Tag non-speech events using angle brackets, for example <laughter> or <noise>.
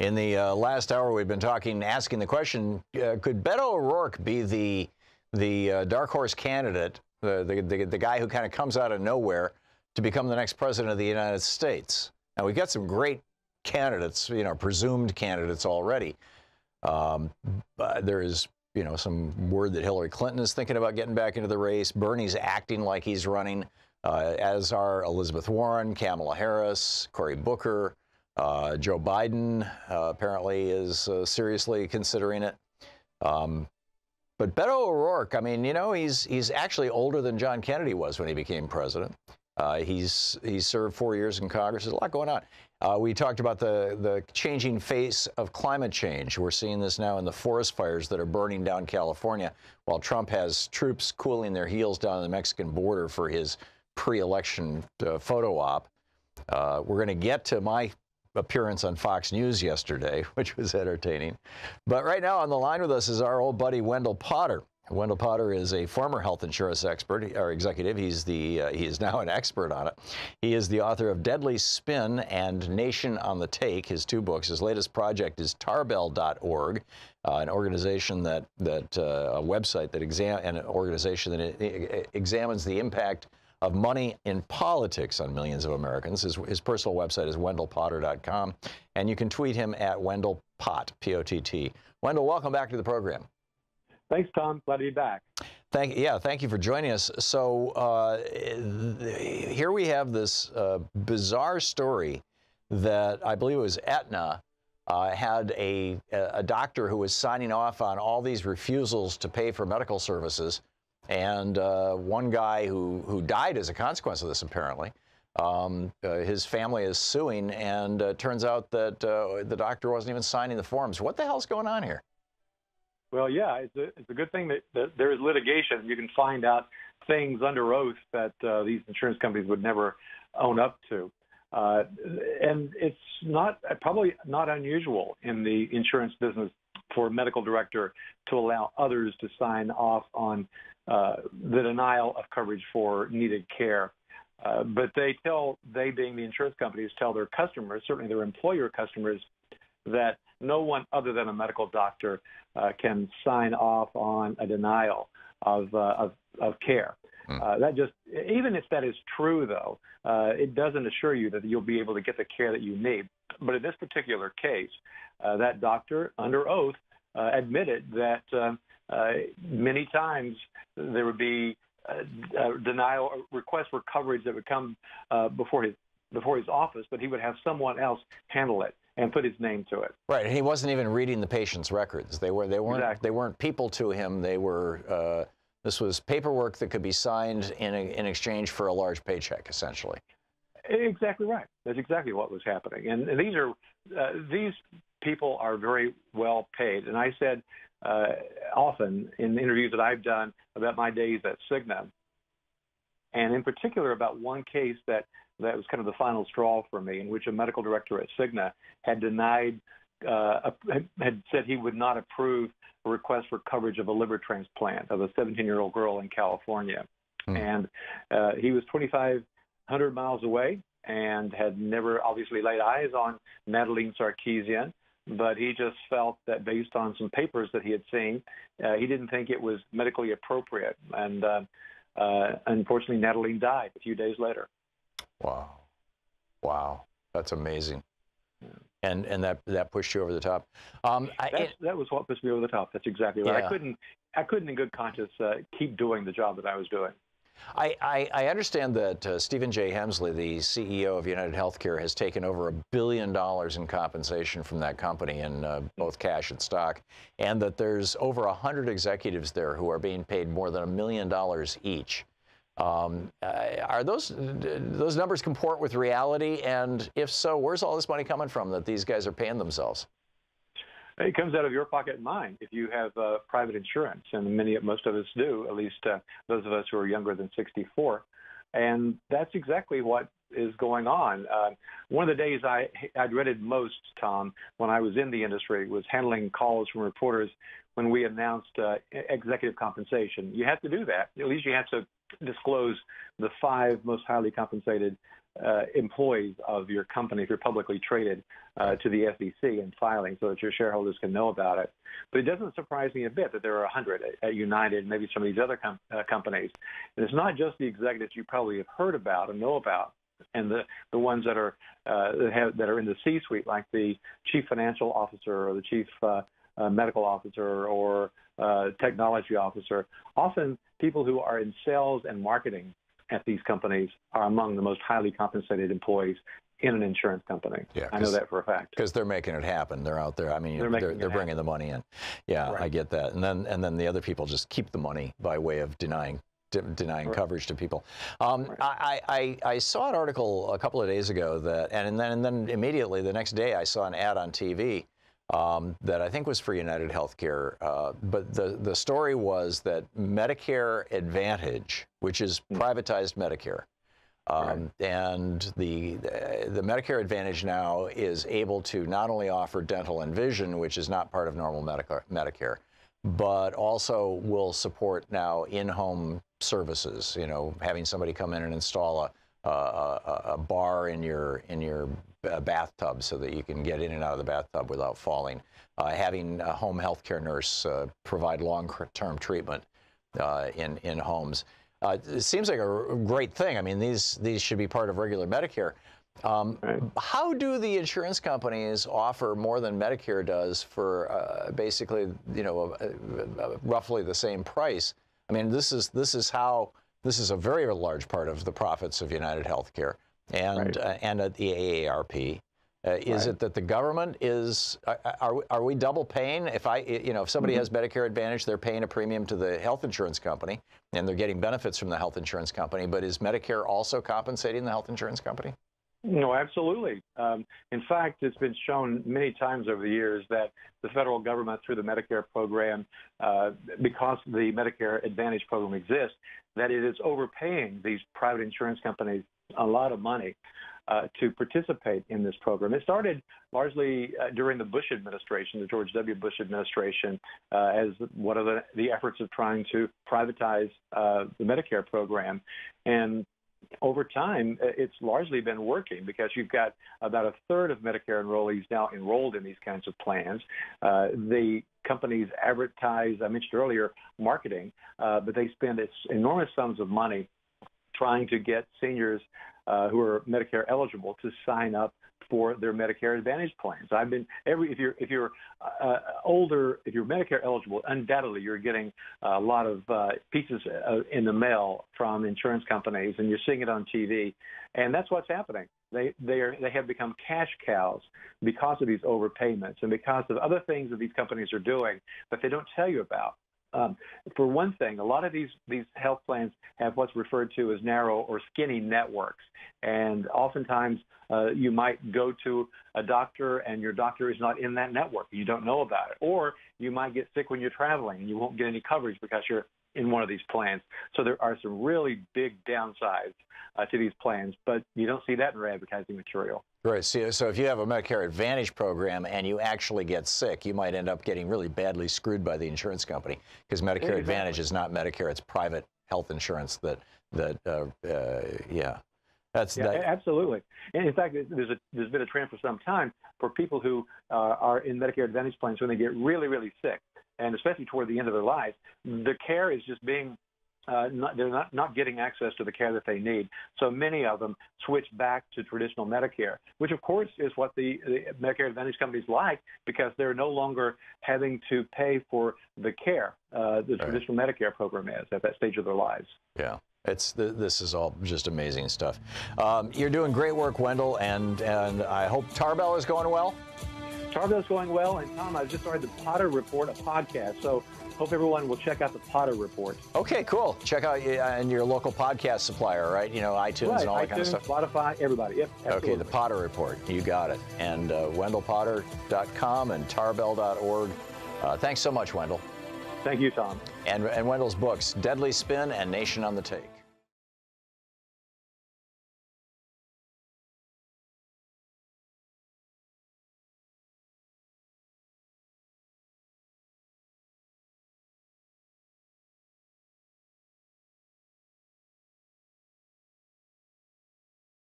In the uh, last hour, we've been talking, asking the question: uh, Could Beto O'Rourke be the the uh, dark horse candidate, the the, the, guy who kind of comes out of nowhere to become the next president of the United States? Now we've got some great candidates, you know, presumed candidates already. Um, there is, you know, some word that Hillary Clinton is thinking about getting back into the race. Bernie's acting like he's running, uh, as are Elizabeth Warren, Kamala Harris, Cory Booker. Uh, Joe Biden uh, apparently is uh, seriously considering it. Um, but Beto O'Rourke, I mean, you know, he's he's actually older than John Kennedy was when he became president. Uh, he's he's served four years in Congress. There's a lot going on. Uh, we talked about the the changing face of climate change. We're seeing this now in the forest fires that are burning down California, while Trump has troops cooling their heels down the Mexican border for his pre-election uh, photo op. Uh, we're going to get to my appearance on Fox News yesterday, <laughs> which was entertaining. But right now on the line with us is our old buddy Wendell Potter. Wendell Potter is a former health insurance expert or executive. He's the uh, he is now an expert on it. He is the author of Deadly Spin and Nation on the Take. His two books. His latest project is Tarbell.org, uh, an organization that that uh, a website that exam an organization that examines the impact of money in politics on millions of Americans. His, his personal website is wendellpotter.com, and you can tweet him at Wendell Potter. Wendell, welcome back to the program. Thanks, Thom. Glad to be back. Thank yeah, thank you for joining us. So uh, here we have this uh, bizarre story that I believe it was Aetna uh, had a, a doctor who was signing off on all these refusals to pay for medical services and uh, one guy who, who died as a consequence of this, apparently. Um, uh, his family is suing, and uh, turns out that uh, the doctor wasn't even signing the forms. What the hell's going on here? Well, yeah, it's a, it's a good thing that, that there is litigation. You can find out things under oath that uh, these insurance companies would never own up to. Uh, and it's not probably not unusual in the insurance business for a medical director to allow others to sign off on uh, the denial of coverage for needed care. Uh, but they tell, they being the insurance companies, tell their customers, certainly their employer customers, that no one other than a medical doctor uh, can sign off on a denial of, uh, of, of care. Hmm. Uh, that just, even if that is true, though, uh, it doesn't assure you that you'll be able to get the care that you need. But in this particular case, uh, that doctor, under oath, uh, admitted that um, uh, many times there would be a, denial request for coverage that would come uh, before his before his office, but he would have someone else handle it and put his name to it. Right, and he wasn't even reading the patient's records. They were they weren't exactly. they weren't people to him. They were uh, this was paperwork that could be signed in a, in exchange for a large paycheck, essentially. Exactly right. That's exactly what was happening. And these are uh, these people are very well paid. And I said uh, often in the interviews that I've done about my days at Cigna, and in particular about one case that that was kind of the final straw for me, in which a medical director at Cigna had denied, uh, had said he would not approve a request for coverage of a liver transplant of a 17-year-old girl in California, mm. and uh, he was 2,500 miles away and had never obviously laid eyes on Nataline Sarkisyan but he just felt that based on some papers that he had seen, uh, he didn't think it was medically appropriate. And uh, uh, unfortunately, Natalie died a few days later. Wow, wow, that's amazing. Yeah. And and that that pushed you over the top. Um, I, it, that was what pushed me over the top. That's exactly right. Yeah. I couldn't I couldn't in good conscience uh, keep doing the job that I was doing. I, I, I understand that uh, Stephen J. Hemsley, the CEO of United Healthcare, has taken over a billion dollars in compensation from that company in uh, both cash and stock, and that there's over 100 executives there who are being paid more than a million dollars each. Um, uh, are those those numbers comport with reality? And if so, where's all this money coming from that these guys are paying themselves? It comes out of your pocket and mine if you have uh, private insurance, and many, of most of us do, at least uh, those of us who are younger than 64. And that's exactly what is going on. Uh, one of the days I I dreaded most, Thom, when I was in the industry, was handling calls from reporters when we announced uh, executive compensation. You have to do that. At least you have to disclose the five most highly compensated uh, employees of your company, if you're publicly traded, uh, to the SEC and filing so that your shareholders can know about it. But it doesn't surprise me a bit that there are 100 at United, maybe some of these other com- uh, companies. And it's not just the executives you probably have heard about and know about, and the the ones that are uh, that have that are in the C-suite, like the chief financial officer or the chief uh, uh, medical officer or technology officer. Often, people who are in sales and marketing at these companies are among the most highly compensated employees in an insurance company. Yeah, I know that for a fact. Because they're making it happen. They're out there. I mean, they're, they're, they're bringing the money in. Yeah, right. I get that. And then and then the other people just keep the money by way of denying de denying right. coverage to people. Um, right. I, I, I, saw an article a couple of days ago that, and then and then immediately the next day I saw an ad on TV um, that I think was for United Healthcare. Uh, but the, the story was that Medicare Advantage, which is hmm. privatized Medicare, um, right. and the, the Medicare Advantage now is able to not only offer dental and vision, which is not part of normal Medicare, Medicare but also will support now in-home services. You know, having somebody come in and install a, a, a bar in your in your a bathtub so that you can get in and out of the bathtub without falling. Uh, having a home health care nurse uh, provide long-term treatment uh, in, in homes. Uh, it seems like a great thing. I mean, these, these should be part of regular Medicare. Um, right. How do the insurance companies offer more than Medicare does for uh, basically, you know, roughly the same price? I mean, this is this is how this is a very large part of the profits of United Healthcare and right. uh, and at the AARP. Uh, is right. it that the government is uh, uh, are, we, are we double paying if I you know if somebody mm-hmm. has Medicare Advantage they're paying a premium to the health insurance company and they're getting benefits from the health insurance company but is Medicare also compensating the health insurance company? No, absolutely. Um, in fact, it's been shown many times over the years that the federal government, through the Medicare program, uh, because the Medicare Advantage program exists, that it is overpaying these private insurance companies a lot of money uh, to participate in this program. It started largely uh, during the Bush administration, the George W. Bush administration, uh, as one of the, the, efforts of trying to privatize uh, the Medicare program. And over time, uh, it's largely been working because you've got about a third of Medicare enrollees now enrolled in these kinds of plans. Uh, the companies advertise, I mentioned earlier, marketing, uh, but they spend enormous sums of money trying to get seniors uh, who are Medicare eligible to sign up for their Medicare Advantage plans. I've been every if you're if you're uh, older, if you're Medicare eligible, undoubtedly you're getting a lot of uh, pieces uh, in the mail from insurance companies, and you're seeing it on TV, and that's what's happening. They they are they have become cash cows because of these overpayments and because of other things that these companies are doing that they don't tell you about. Um, for one thing, a lot of these these health plans have what's referred to as narrow or skinny networks, and oftentimes uh, you might go to a doctor and your doctor is not in that network. You don't know about it, or you might get sick when you're traveling and you won't get any coverage because you're in one of these plans. So there are some really big downsides uh, to these plans, but you don't see that in advertising material. Right. So, so if you have a Medicare Advantage program and you actually get sick, you might end up getting really badly screwed by the insurance company because Medicare exactly. Advantage is not Medicare; it's private health insurance. That that uh, uh, yeah. That's yeah, that. absolutely. And in fact, there's a there's been a trend for some time for people who uh, are in Medicare Advantage plans when they get really really sick, and especially toward the end of their lives, the care is just being uh, not, they're not, not getting access to the care that they need. So many of them switch back to traditional Medicare, which of course is what the, the Medicare Advantage companies like because they're no longer having to pay for the care uh, the right. traditional Medicare program is at that stage of their lives. Yeah. It's this is all just amazing stuff. Um, you're doing great work, Wendell, and and I hope Tarbell is going well. Tarbell's going well, and Thom, I've just started the Potter Report, a podcast. So hope everyone will check out the Potter Report. Okay, cool. Check out uh, in your local podcast supplier, right? You know, iTunes right, and all iTunes, that kind of stuff. Spotify, everybody. Yep. Absolutely. Okay, the Potter Report. You got it. And uh, WendellPotter.com and Tarbell.org. Uh, thanks so much, Wendell. Thank you, Thom. And, and Wendell's books, Deadly Spin and Nation on the Take.